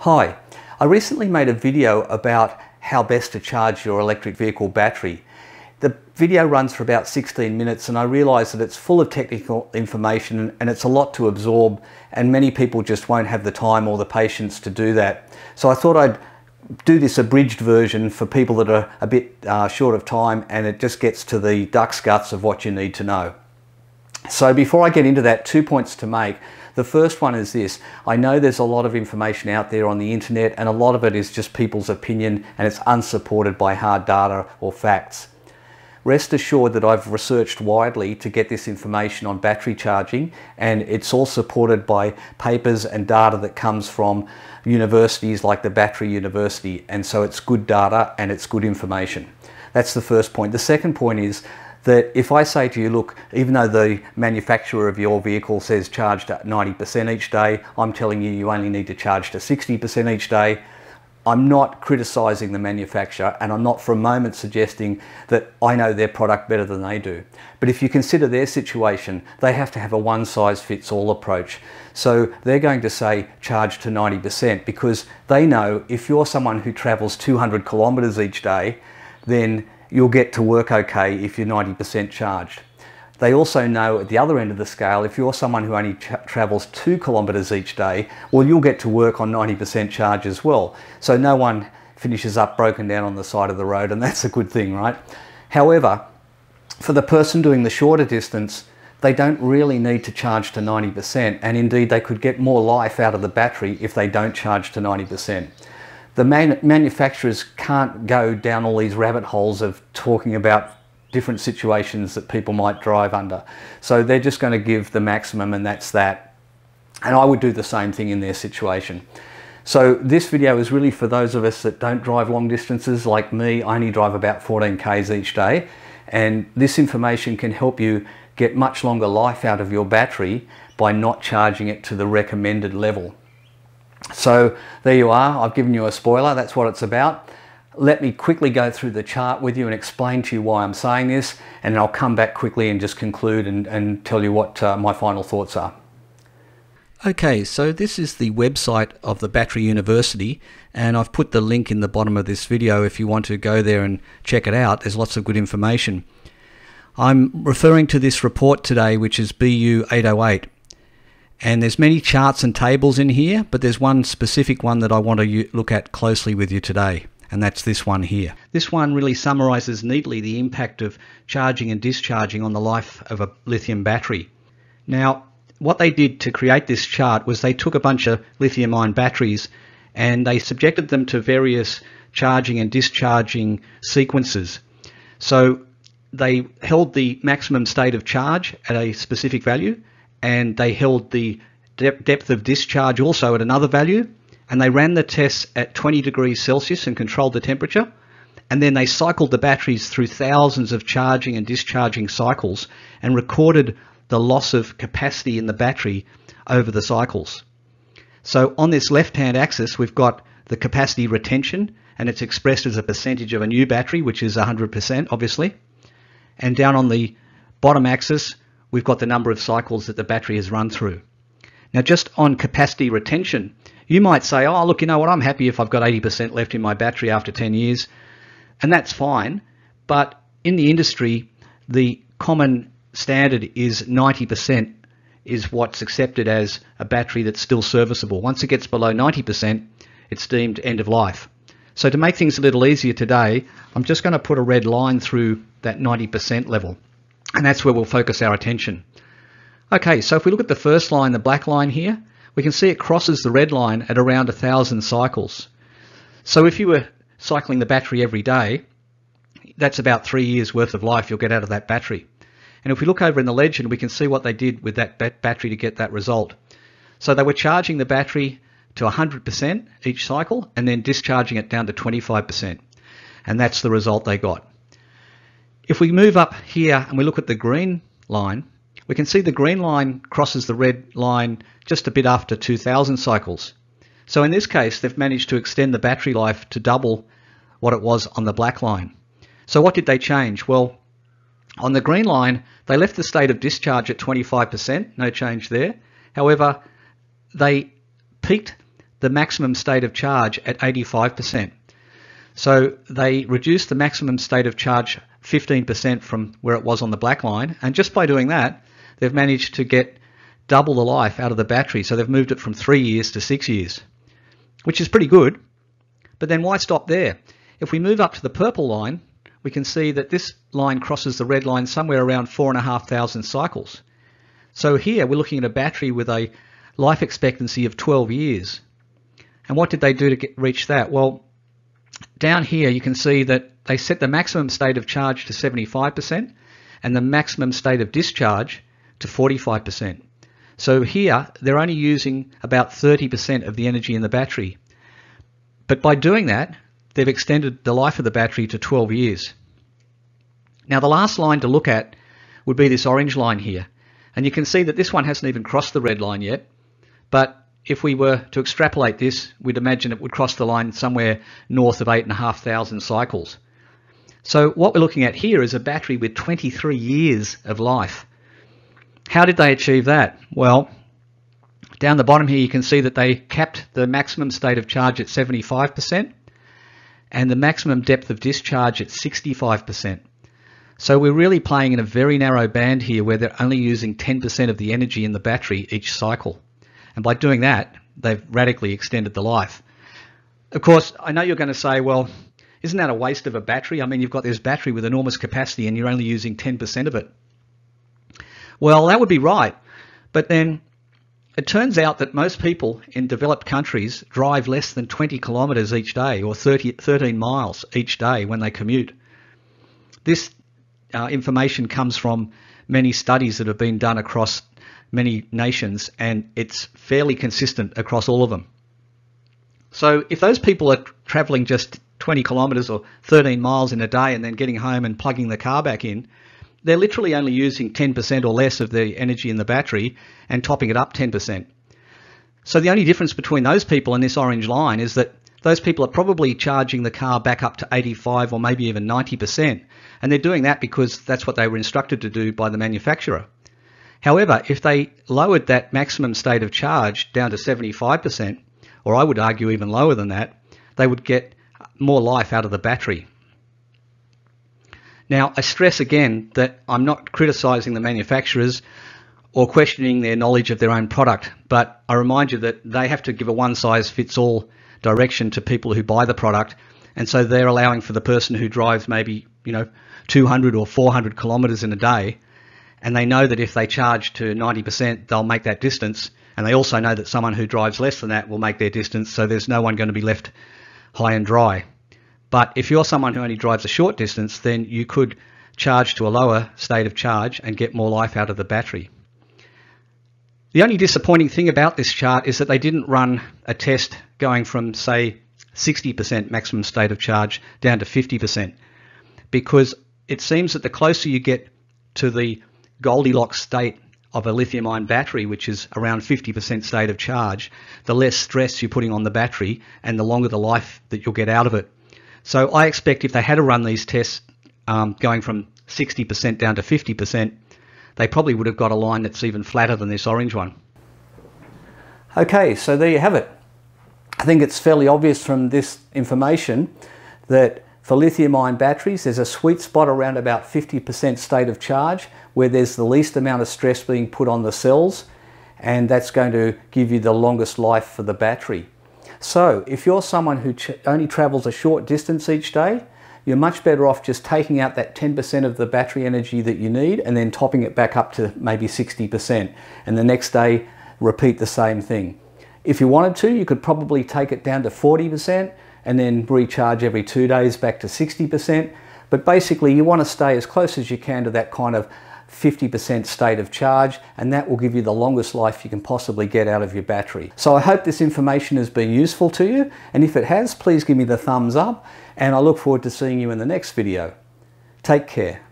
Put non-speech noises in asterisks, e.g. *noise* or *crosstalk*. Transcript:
Hi, I recently made a video about how best to charge your electric vehicle battery. The video runs for about 16 minutes and I realise that it's full of technical information and it's a lot to absorb and many people just won't have the time or the patience to do that. So I thought I'd do this abridged version for people that are a bit uh, short of time and it just gets to the duck's guts of what you need to know. So before I get into that, two points to make. The first one is this. I know there's a lot of information out there on the internet and a lot of it is just people's opinion and it's unsupported by hard data or facts. Rest assured that I've researched widely to get this information on battery charging and it's all supported by papers and data that comes from universities like the Battery University and so it's good data and it's good information. That's the first point. The second point is that if I say to you, look, even though the manufacturer of your vehicle says charge to 90% each day, I'm telling you you only need to charge to 60% each day, I'm not criticising the manufacturer and I'm not for a moment suggesting that I know their product better than they do. But if you consider their situation, they have to have a one size fits all approach. So they're going to say charge to 90% because they know if you're someone who travels 200 kilometres each day, then you'll get to work okay if you're 90% charged. They also know at the other end of the scale, if you're someone who only tra travels two kilometres each day, well, you'll get to work on 90% charge as well. So no one finishes up broken down on the side of the road, and *laughs* that's a good thing, right? However, for the person doing the shorter distance, they don't really need to charge to 90%, and indeed they could get more life out of the battery if they don't charge to 90% the man manufacturers can't go down all these rabbit holes of talking about different situations that people might drive under. So they're just going to give the maximum and that's that. And I would do the same thing in their situation. So this video is really for those of us that don't drive long distances like me. I only drive about 14 Ks each day. And this information can help you get much longer life out of your battery by not charging it to the recommended level. So there you are, I've given you a spoiler, that's what it's about. Let me quickly go through the chart with you and explain to you why I'm saying this, and I'll come back quickly and just conclude and, and tell you what uh, my final thoughts are. Okay, so this is the website of the Battery University, and I've put the link in the bottom of this video if you want to go there and check it out. There's lots of good information. I'm referring to this report today, which is BU 808. And there's many charts and tables in here, but there's one specific one that I want to look at closely with you today, and that's this one here. This one really summarizes neatly the impact of charging and discharging on the life of a lithium battery. Now, what they did to create this chart was they took a bunch of lithium ion batteries and they subjected them to various charging and discharging sequences. So they held the maximum state of charge at a specific value and they held the depth of discharge also at another value and they ran the tests at 20 degrees Celsius and controlled the temperature and then they cycled the batteries through thousands of charging and discharging cycles and recorded the loss of capacity in the battery over the cycles. So on this left hand axis we've got the capacity retention and it's expressed as a percentage of a new battery which is 100% obviously and down on the bottom axis we've got the number of cycles that the battery has run through. Now just on capacity retention, you might say, oh look, you know what, I'm happy if I've got 80% left in my battery after 10 years, and that's fine, but in the industry, the common standard is 90% is what's accepted as a battery that's still serviceable. Once it gets below 90%, it's deemed end of life. So to make things a little easier today, I'm just going to put a red line through that 90% level. And that's where we'll focus our attention. Okay, so if we look at the first line, the black line here, we can see it crosses the red line at around a thousand cycles. So if you were cycling the battery every day, that's about three years worth of life you'll get out of that battery. And if we look over in the legend, we can see what they did with that battery to get that result. So they were charging the battery to 100% each cycle and then discharging it down to 25%. And that's the result they got. If we move up here and we look at the green line, we can see the green line crosses the red line just a bit after 2000 cycles. So in this case, they've managed to extend the battery life to double what it was on the black line. So what did they change? Well, on the green line, they left the state of discharge at 25%, no change there. However, they peaked the maximum state of charge at 85%. So they reduced the maximum state of charge 15% from where it was on the black line. And just by doing that, they've managed to get double the life out of the battery. So they've moved it from three years to six years, which is pretty good. But then why stop there? If we move up to the purple line, we can see that this line crosses the red line somewhere around four and a half thousand cycles. So here we're looking at a battery with a life expectancy of 12 years. And what did they do to get, reach that? Well, down here you can see that they set the maximum state of charge to 75% and the maximum state of discharge to 45%. So here they're only using about 30% of the energy in the battery. But by doing that, they've extended the life of the battery to 12 years. Now the last line to look at would be this orange line here. And you can see that this one hasn't even crossed the red line yet. But if we were to extrapolate this, we'd imagine it would cross the line somewhere north of 8,500 cycles. So what we're looking at here is a battery with 23 years of life. How did they achieve that? Well, down the bottom here you can see that they capped the maximum state of charge at 75% and the maximum depth of discharge at 65%. So we're really playing in a very narrow band here where they're only using 10% of the energy in the battery each cycle. And by doing that, they've radically extended the life. Of course, I know you're going to say, well, isn't that a waste of a battery? I mean, you've got this battery with enormous capacity and you're only using 10% of it. Well, that would be right. But then it turns out that most people in developed countries drive less than 20 kilometres each day or 30, 13 miles each day when they commute. This uh, information comes from many studies that have been done across many nations and it's fairly consistent across all of them. So if those people are traveling just 20 kilometres or 13 miles in a day and then getting home and plugging the car back in, they're literally only using 10% or less of the energy in the battery and topping it up 10%. So the only difference between those people and this orange line is that those people are probably charging the car back up to 85 or maybe even 90%. And they're doing that because that's what they were instructed to do by the manufacturer. However, if they lowered that maximum state of charge down to 75%, or I would argue even lower than that, they would get more life out of the battery. Now, I stress again that I'm not criticising the manufacturers or questioning their knowledge of their own product, but I remind you that they have to give a one-size-fits-all direction to people who buy the product, and so they're allowing for the person who drives maybe, you know, 200 or 400 kilometres in a day and they know that if they charge to 90%, they'll make that distance. And they also know that someone who drives less than that will make their distance, so there's no one going to be left high and dry. But if you're someone who only drives a short distance, then you could charge to a lower state of charge and get more life out of the battery. The only disappointing thing about this chart is that they didn't run a test going from, say, 60% maximum state of charge down to 50% because it seems that the closer you get to the Goldilocks state of a lithium ion battery, which is around 50% state of charge, the less stress you're putting on the battery and the longer the life that you'll get out of it. So I expect if they had to run these tests um, going from 60% down to 50%, they probably would have got a line that's even flatter than this orange one. Okay, so there you have it. I think it's fairly obvious from this information that for lithium ion batteries, there's a sweet spot around about 50% state of charge where there's the least amount of stress being put on the cells and that's going to give you the longest life for the battery. So if you're someone who only travels a short distance each day, you're much better off just taking out that 10% of the battery energy that you need and then topping it back up to maybe 60%. And the next day, repeat the same thing. If you wanted to, you could probably take it down to 40% and then recharge every two days back to 60%. But basically you want to stay as close as you can to that kind of 50% state of charge and that will give you the longest life you can possibly get out of your battery. So I hope this information has been useful to you and if it has please give me the thumbs up and I look forward to seeing you in the next video. Take care.